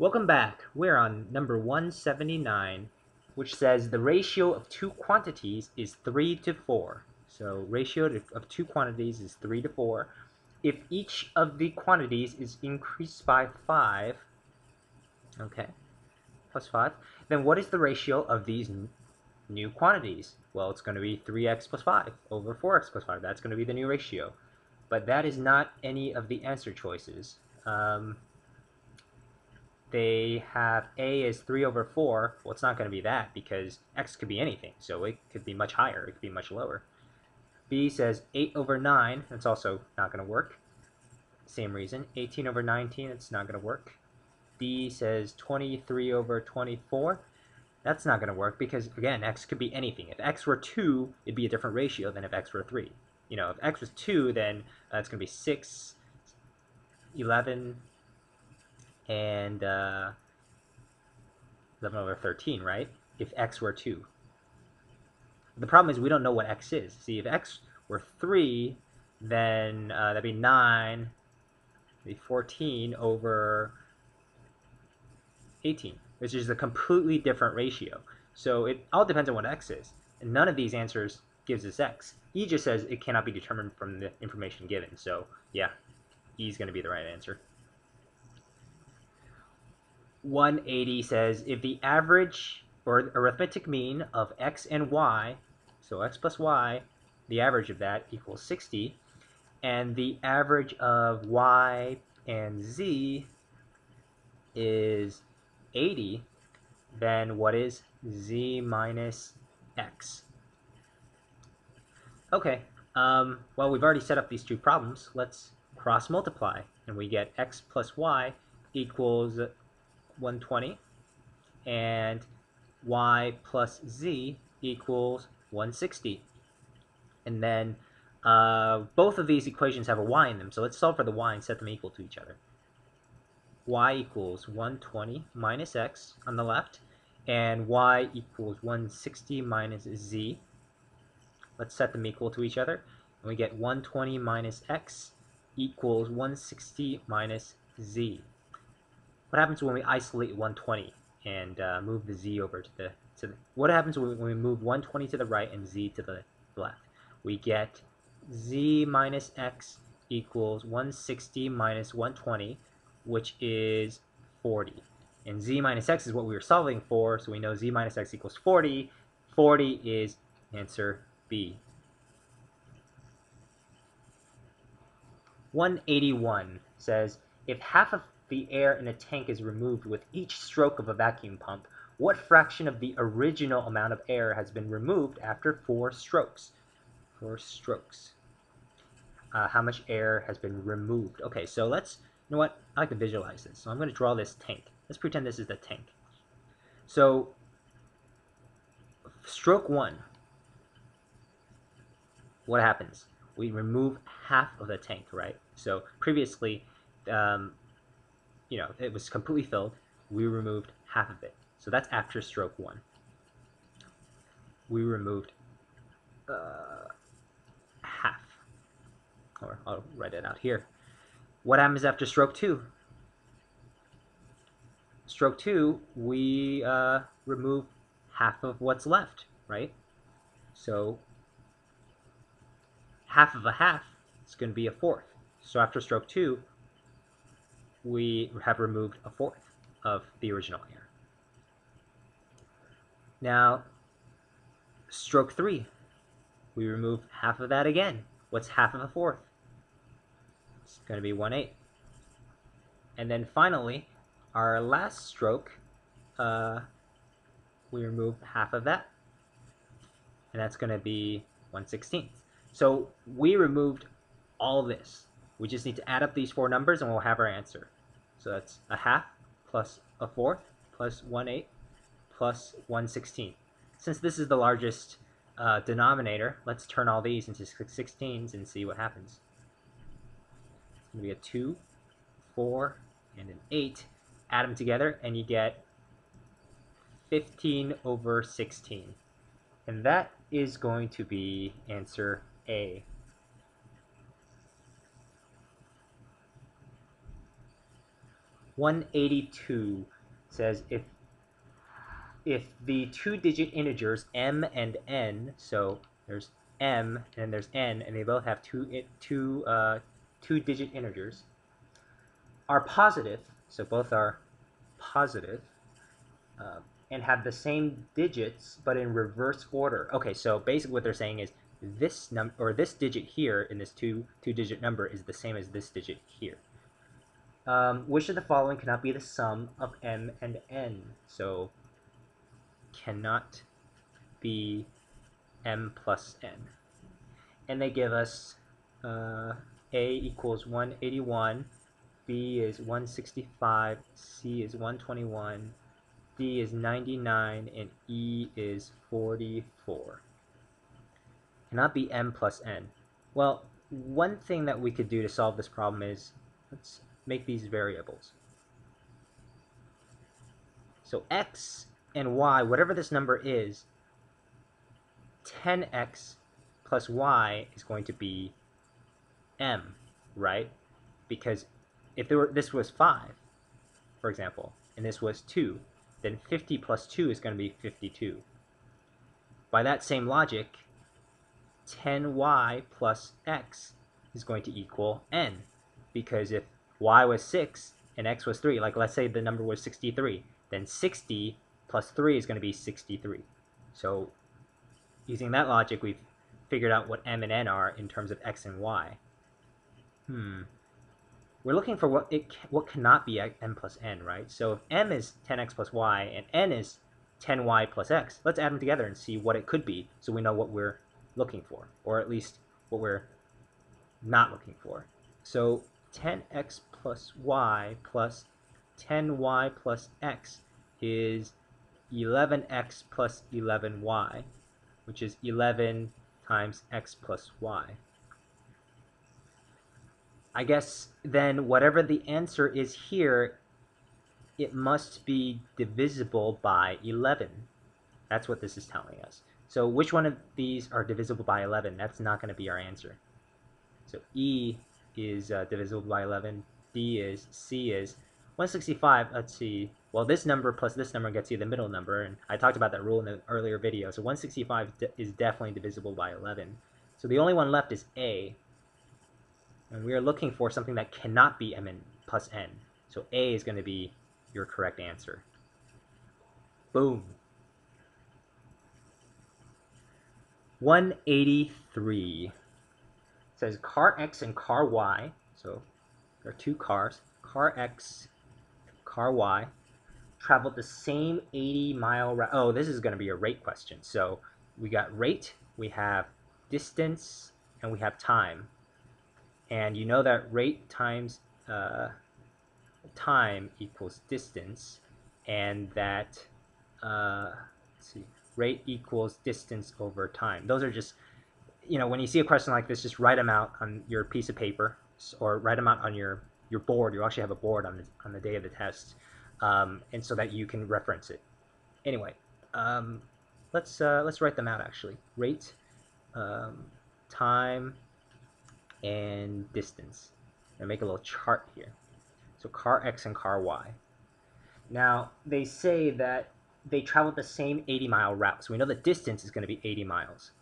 Welcome back. We're on number 179, which says the ratio of two quantities is 3 to 4. So ratio of two quantities is 3 to 4. If each of the quantities is increased by 5, okay, plus 5, then what is the ratio of these new quantities? Well, it's going to be 3x plus 5 over 4x plus 5. That's going to be the new ratio. But that is not any of the answer choices. Um, they have a is 3 over 4. Well, it's not going to be that because x could be anything. So it could be much higher. It could be much lower. B says 8 over 9. That's also not going to work. Same reason. 18 over 19. It's not going to work. D says 23 over 24. That's not going to work because, again, x could be anything. If x were 2, it'd be a different ratio than if x were 3. You know, if x was 2, then uh, it's going to be 6, 11, and uh, 11 over 13, right? If x were 2. The problem is we don't know what x is. See, if x were 3, then uh, that'd be 9, be 14 over 18, which is a completely different ratio. So it all depends on what x is. And none of these answers gives us x. E just says it cannot be determined from the information given. So yeah, E is going to be the right answer. 180 says if the average or arithmetic mean of x and y, so x plus y, the average of that equals 60, and the average of y and z is 80, then what is z minus x? Okay, um, well we've already set up these two problems. Let's cross multiply and we get x plus y equals 120 and y plus z equals 160. And then uh, both of these equations have a y in them, so let's solve for the y and set them equal to each other. y equals 120 minus x on the left, and y equals 160 minus z. Let's set them equal to each other, and we get 120 minus x equals 160 minus z. What happens when we isolate 120 and uh, move the z over to the, to the, what happens when we, when we move 120 to the right and z to the left? We get z minus x equals 160 minus 120, which is 40. And z minus x is what we were solving for, so we know z minus x equals 40. 40 is answer B. 181 says, if half of the air in a tank is removed with each stroke of a vacuum pump, what fraction of the original amount of air has been removed after four strokes? Four strokes. Uh, how much air has been removed? Okay, so let's, you know what? I like to visualize this. So I'm going to draw this tank. Let's pretend this is the tank. So, stroke one, what happens? We remove half of the tank, right? So previously, um, you know, it was completely filled. We removed half of it. So that's after stroke one. We removed uh, half. Or I'll write it out here. What happens after stroke two? Stroke two, we uh, remove half of what's left, right? So half of a half is going to be a fourth. So after stroke two, we have removed a fourth of the original air. Now, stroke three, we remove half of that again. What's half of a fourth? It's going to be 1 8. And then finally, our last stroke, uh, we remove half of that. And that's going to be 1 16th. So we removed all this. We just need to add up these four numbers and we'll have our answer. So that's a half plus a fourth plus 1 8 plus 1 16. Since this is the largest uh, denominator, let's turn all these into 16s and see what happens. It's going to be a 2, 4, and an 8. Add them together and you get 15 over 16. And that is going to be answer A. 182 says if if the two-digit integers m and n, so there's m and there's n, and they both have two two uh, two-digit integers, are positive, so both are positive, uh, and have the same digits but in reverse order. Okay, so basically what they're saying is this num or this digit here in this two two-digit number is the same as this digit here. Um, which of the following cannot be the sum of m and n? So cannot be m plus n. And they give us uh, a equals 181, b is 165, c is 121, d is 99, and e is 44. Cannot be m plus n. Well, one thing that we could do to solve this problem is, let's make these variables. So x and y, whatever this number is, 10x plus y is going to be m, right? Because if were, this was 5, for example, and this was 2, then 50 plus 2 is going to be 52. By that same logic, 10y plus x is going to equal n, because if y was 6 and x was 3, like let's say the number was 63, then 60 plus 3 is going to be 63. So using that logic, we've figured out what m and n are in terms of x and y. Hmm. We're looking for what it what cannot be m plus n, right? So if m is 10x plus y and n is 10y plus x, let's add them together and see what it could be so we know what we're looking for, or at least what we're not looking for. So 10x plus y plus 10y plus x is 11x plus 11y, which is 11 times x plus y. I guess then whatever the answer is here, it must be divisible by 11. That's what this is telling us. So which one of these are divisible by 11? That's not going to be our answer. So E is uh, divisible by 11, D is, C is. 165, let's see, well this number plus this number gets you the middle number, and I talked about that rule in an earlier video, so 165 is definitely divisible by 11. So the only one left is A, and we are looking for something that cannot be m plus n. So A is going to be your correct answer. Boom. 183 says car X and car Y. So there are two cars. Car X, car Y traveled the same 80 mile route. Oh, this is going to be a rate question. So we got rate, we have distance, and we have time. And you know that rate times uh, time equals distance, and that uh, see, rate equals distance over time. Those are just you know, when you see a question like this, just write them out on your piece of paper or write them out on your, your board. You actually have a board on the, on the day of the test, um, and so that you can reference it. Anyway, um, let's, uh, let's write them out actually. Rate, um, time, and distance. And make a little chart here. So car X and car Y. Now, they say that they traveled the same 80 mile route. So we know the distance is going to be 80 miles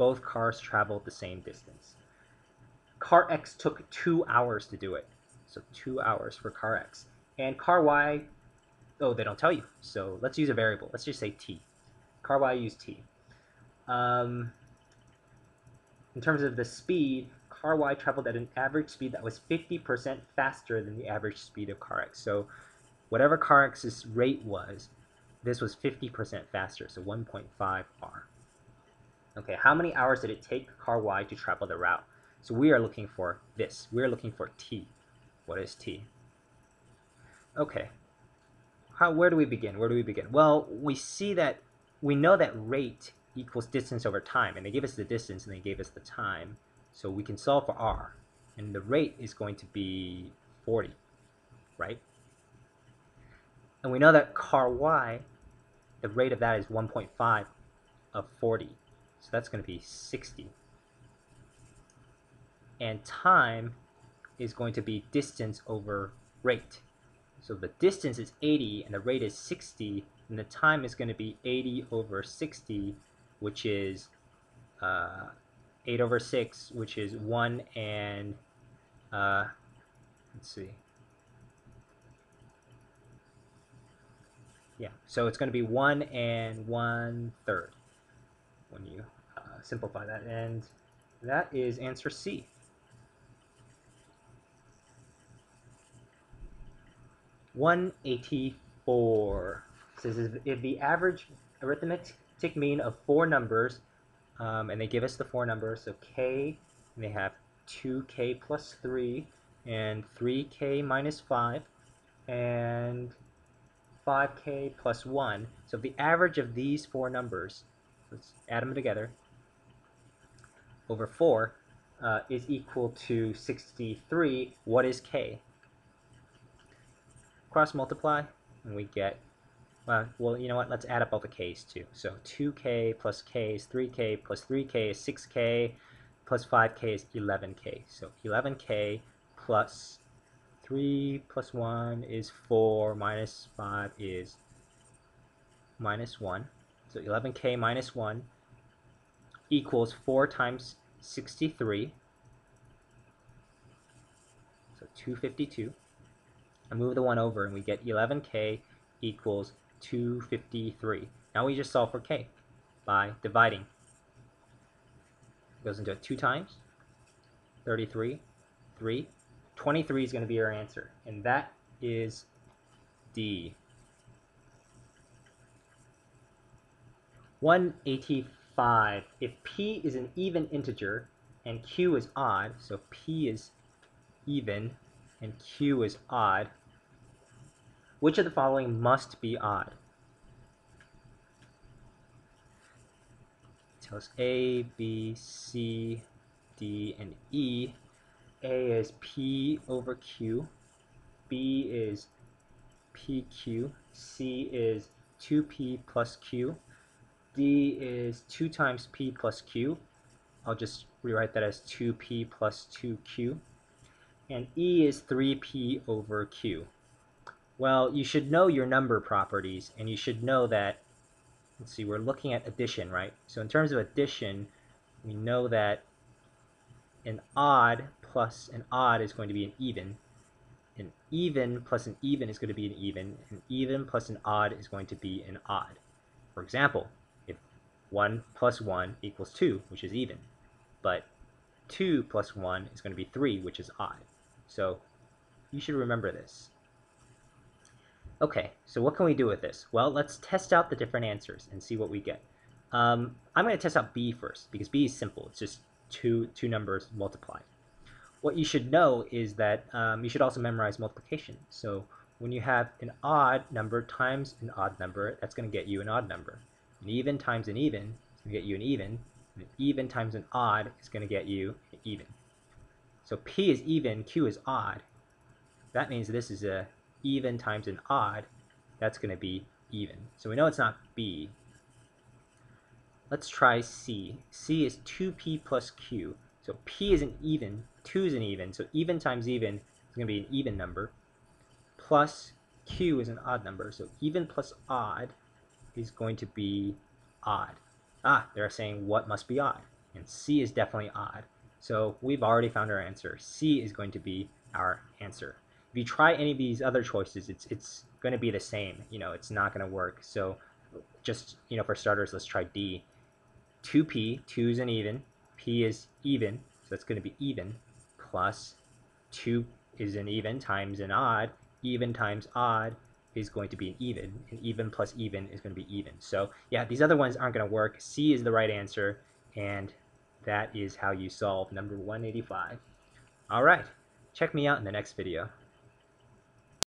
both cars traveled the same distance. Car X took two hours to do it. So two hours for car X. And car Y, oh, they don't tell you. So let's use a variable. Let's just say T. Car Y used T. Um, in terms of the speed, car Y traveled at an average speed that was 50% faster than the average speed of car X. So whatever car X's rate was, this was 50% faster, so 1.5 R. Okay, how many hours did it take car Y to travel the route? So we are looking for this. We're looking for T. What is T? Okay. How, where do we begin? Where do we begin? Well, we see that we know that rate equals distance over time, and they gave us the distance and they gave us the time. So we can solve for R. And the rate is going to be 40, right? And we know that car Y, the rate of that is 1.5 of 40. So that's going to be 60. And time is going to be distance over rate. So the distance is 80 and the rate is 60, and the time is going to be 80 over 60, which is uh, 8 over 6, which is 1 and, uh, let's see. Yeah, so it's going to be 1 and 1 third when you uh, simplify that. And that is answer C. One eighty-four says if the average arithmetic mean of four numbers, um, and they give us the four numbers, so k, and they have 2k plus 3, and 3k minus 5, and 5k plus 1. So the average of these four numbers, let's add them together, over 4 uh, is equal to 63. What is k? Cross multiply, and we get, well, well, you know what, let's add up all the k's too. So 2k plus k is 3k, plus 3k is 6k, plus 5k is 11k. So 11k plus 3 plus 1 is 4, minus 5 is minus 1. So 11k minus 1 equals 4 times 63. So 252. I move the 1 over and we get 11k equals 253. Now we just solve for k by dividing. It goes into it 2 times. 33, 3. 23 is going to be our answer. And that is D. 185. If p is an even integer and q is odd, so p is even and q is odd, which of the following must be odd? It tells A, B, C, D, and E. A is P over Q. B is PQ. C is 2P plus Q. D is 2 times P plus Q. I'll just rewrite that as 2P plus 2Q. And E is 3P over Q. Well, you should know your number properties, and you should know that, let's see, we're looking at addition, right? So in terms of addition, we know that an odd plus an odd is going to be an even. An even plus an even is going to be an even. An even plus an odd is going to be an odd. For example, if 1 plus 1 equals 2, which is even, but 2 plus 1 is going to be 3, which is odd. So you should remember this. Okay, so what can we do with this? Well, let's test out the different answers and see what we get. Um, I'm going to test out b first, because b is simple. It's just two, two numbers multiplied. What you should know is that um, you should also memorize multiplication. So when you have an odd number times an odd number, that's going to get you an odd number. An even times an even is going to get you an even. An even times an odd is going to get you an even. So p is even, q is odd. That means this is a even times an odd, that's going to be even. So we know it's not B. Let's try C. C is 2P plus Q. So P is an even, 2 is an even, so even times even is going to be an even number, plus Q is an odd number, so even plus odd is going to be odd. Ah, they're saying what must be odd, and C is definitely odd. So we've already found our answer. C is going to be our answer if you try any of these other choices, it's it's going to be the same. You know, it's not going to work. So just, you know, for starters, let's try D. 2p, 2 is an even, p is even, so that's going to be even, plus 2 is an even times an odd, even times odd is going to be an even, and even plus even is going to be even. So yeah, these other ones aren't going to work. C is the right answer, and that is how you solve number 185. All right, check me out in the next video.